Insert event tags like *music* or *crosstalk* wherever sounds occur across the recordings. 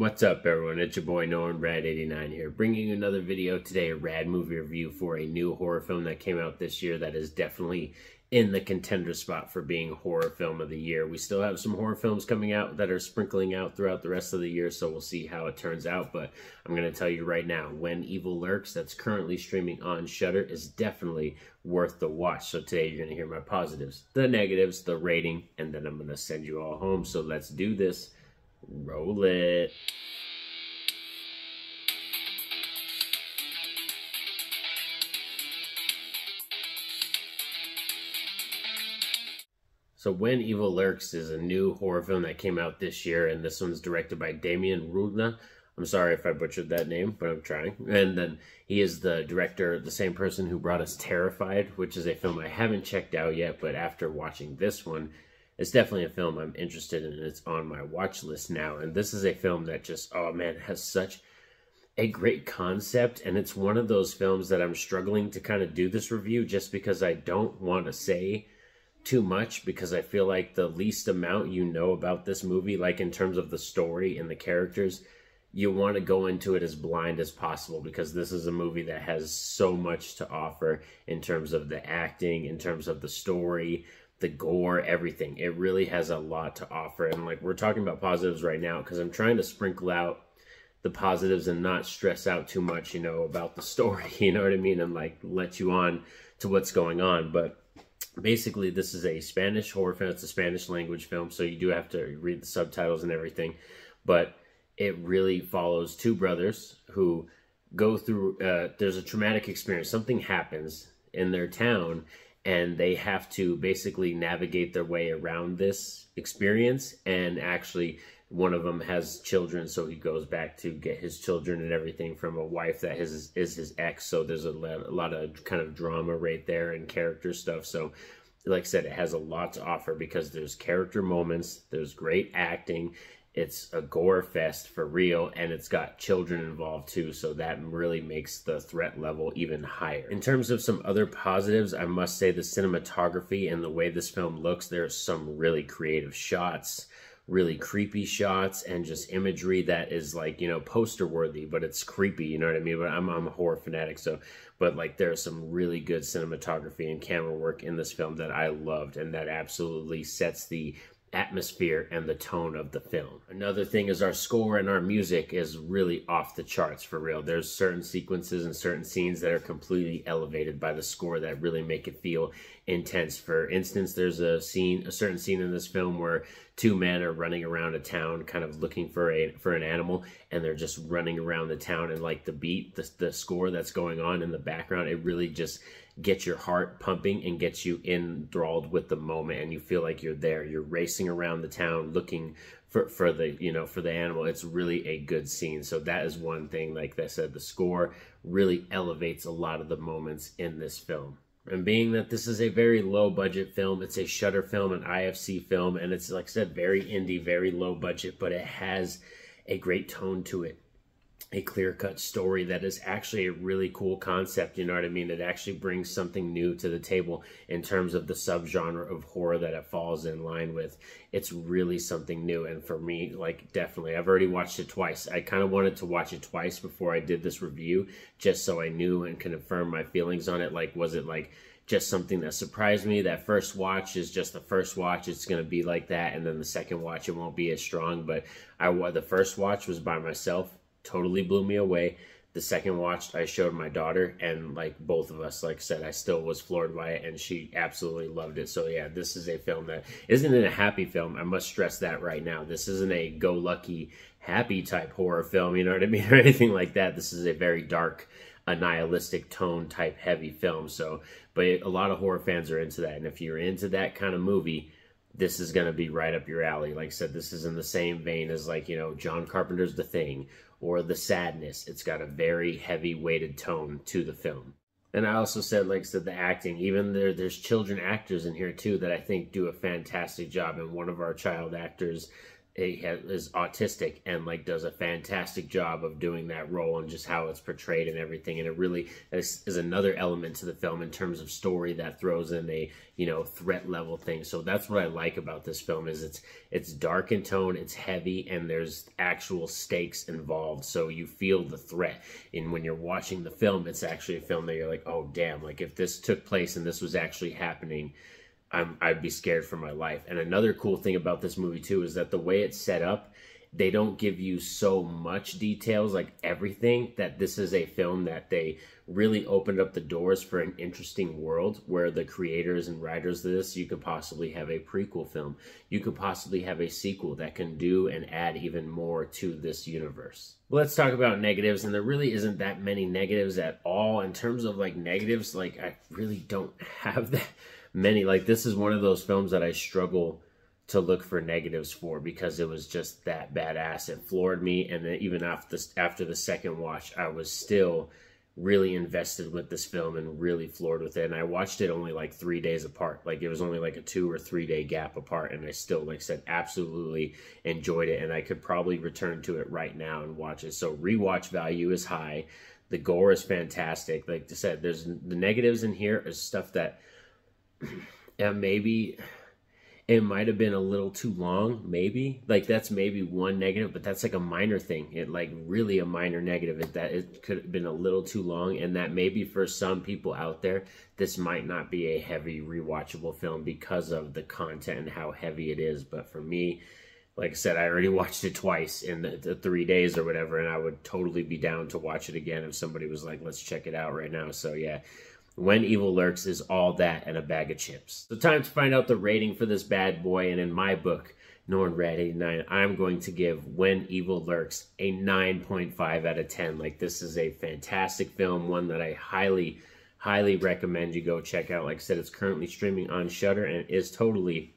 What's up everyone, it's your boy Norin Radd89 here, bringing you another video today, a rad movie review for a new horror film that came out this year that is definitely in the contender spot for being horror film of the year. We still have some horror films coming out that are sprinkling out throughout the rest of the year, so we'll see how it turns out, but I'm going to tell you right now, When Evil Lurks, that's currently streaming on Shudder, is definitely worth the watch. So today you're going to hear my positives, the negatives, the rating, and then I'm going to send you all home, so let's do this. Roll it. So When Evil Lurks is a new horror film that came out this year, and this one's directed by Damien Rugna. I'm sorry if I butchered that name, but I'm trying. And then he is the director, the same person who brought us Terrified, which is a film I haven't checked out yet, but after watching this one, it's definitely a film I'm interested in. It's on my watch list now. And this is a film that just, oh man, has such a great concept. And it's one of those films that I'm struggling to kind of do this review just because I don't want to say too much because I feel like the least amount you know about this movie, like in terms of the story and the characters, you want to go into it as blind as possible because this is a movie that has so much to offer in terms of the acting, in terms of the story, the gore, everything. It really has a lot to offer. And like we're talking about positives right now because I'm trying to sprinkle out the positives and not stress out too much, you know, about the story, *laughs* you know what I mean? And like let you on to what's going on. But basically this is a Spanish horror film. It's a Spanish language film, so you do have to read the subtitles and everything. But it really follows two brothers who go through uh, there's a traumatic experience. Something happens in their town and they have to basically navigate their way around this experience. And actually one of them has children so he goes back to get his children and everything from a wife that is, is his ex. So there's a a lot of kind of drama right there and character stuff. So like i said it has a lot to offer because there's character moments there's great acting it's a gore fest for real and it's got children involved too so that really makes the threat level even higher. In terms of some other positives i must say the cinematography and the way this film looks there's some really creative shots really creepy shots and just imagery that is like you know poster worthy but it's creepy you know what i mean? But i'm, I'm a horror fanatic so but like there's some really good cinematography and camera work in this film that i loved and that absolutely sets the atmosphere and the tone of the film. Another thing is our score and our music is really off the charts for real. There's certain sequences and certain scenes that are completely elevated by the score that really make it feel intense. For instance, there's a scene, a certain scene in this film where two men are running around a town kind of looking for a for an animal and they're just running around the town and like the beat, the, the score that's going on in the background, it really just gets your heart pumping and gets you enthralled with the moment and you feel like you're there. You're racing around the town looking for for the you know for the animal. It's really a good scene. So that is one thing like i said the score really elevates a lot of the moments in this film and being that this is a very low budget film it's a Shudder film an ifc film and it's like i said very indie very low budget but it has a great tone to it a clear cut story that is actually a really cool concept. You know what I mean? It actually brings something new to the table in terms of the subgenre of horror that it falls in line with. It's really something new. And for me, like, definitely, I've already watched it twice. I kind of wanted to watch it twice before I did this review, just so I knew and confirm my feelings on it. Like, was it like, just something that surprised me. That first watch is just the first watch. It's going to be like that. And then the second watch, it won't be as strong. But I, the first watch was by myself totally blew me away. The second watch I showed my daughter, and like both of us, like said, I still was floored by it, and she absolutely loved it. So yeah, this is a film that isn't a happy film. I must stress that right now. This isn't a go lucky happy type horror film, you know what I mean, *laughs* or anything like that. This is a very dark, a nihilistic tone type heavy film. So, but a lot of horror fans are into that, and if you're into that kind of movie this is going to be right up your alley. Like I said, this is in the same vein as like, you know, John Carpenter's The Thing or The Sadness. It's got a very heavy weighted tone to the film. And I also said, like I said, the acting, even there, there's children actors in here too that I think do a fantastic job. And one of our child actors is autistic and like does a fantastic job of doing that role and just how it's portrayed and everything. And it really is, is, another element to the film in terms of story that throws in a you know threat level thing. So that's what i like about this film is it's it's dark in tone it's heavy and there's actual stakes involved. So you feel the threat. And when you're watching the film it's actually a film that you're like oh damn like if this took place and this was actually happening I'm, I'd be scared for my life. And another cool thing about this movie too is that the way it's set up, they don't give you so much details, like everything, that this is a film that they really opened up the doors for an interesting world where the creators and writers of this, you could possibly have a prequel film. You could possibly have a sequel that can do and add even more to this universe. Let's talk about negatives, and there really isn't that many negatives at all. In terms of like negatives, like I really don't *laughs* have that many like this is one of those films that I struggle to look for negatives for because it was just that badass. It floored me, and then even after the, after the second watch, I was still really invested with this film and really floored with it. And I watched it only like three days apart. Like it was only like a two or three day gap apart, and I still, like I said, absolutely enjoyed it. And I could probably return to it right now and watch it. So rewatch value is high. The gore is fantastic. Like I said, there's the negatives in here is stuff that yeah, maybe it might have been a little too long maybe. Like that's maybe one negative but that's like a minor thing. It like really a minor negative is that it could have been a little too long and that maybe for some people out there this might not be a heavy rewatchable film because of the content and how heavy it is. But for me like i said i already *laughs* watched it twice in the, the three days or whatever and i would totally be down to watch it again if somebody was like let's check it out right now. So yeah when Evil Lurks is all that and a bag of chips. So time to find out the rating for this bad boy, and in my book, Norin Radd 89, I'm going to give When Evil Lurks a 9.5 out of 10. Like, this is a fantastic film, one that I highly, highly recommend you go check out. Like I said, it's currently streaming on Shudder and is totally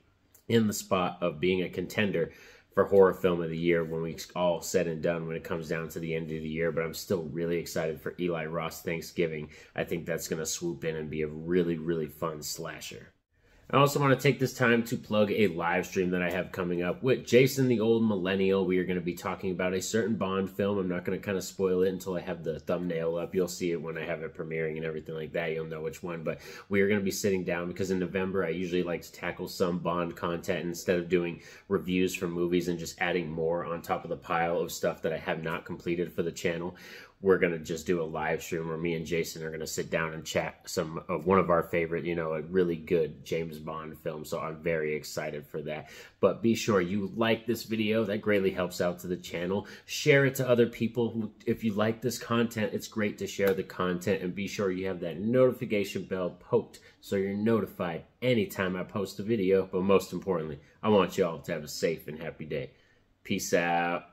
in the spot of being a contender for horror film of the year when we all said and done when it comes down to the end of the year. But I'm still really excited for Eli Roth Thanksgiving. I think that's going to swoop in and be a really, really fun slasher. I also want to take this time to plug a live stream that I have coming up with Jason the Old Millennial. We are going to be talking about a certain Bond film. I'm not going to kind of spoil it until I have the thumbnail up. You'll see it when I have it premiering and everything like that. You'll know which one. But we are going to be sitting down because in November, I usually like to tackle some Bond content instead of doing reviews for movies and just adding more on top of the pile of stuff that I have not completed for the channel we're gonna just do a live stream where me and Jason are gonna sit down and chat some of one of our favorite, you know, a really good James Bond film. So I'm very excited for that. But be sure you like this video. That greatly helps out to the channel. Share it to other people if you like this content, it's great to share the content and be sure you have that notification bell poked so you're notified anytime I post a video. But most importantly, I want you all to have a safe and happy day. Peace out.